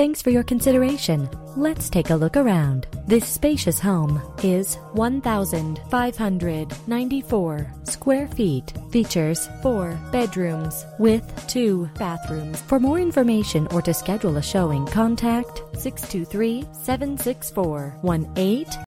Thanks for your consideration. Let's take a look around. This spacious home is 1,594 square feet. Features four bedrooms with two bathrooms. For more information or to schedule a showing, contact 623 764 18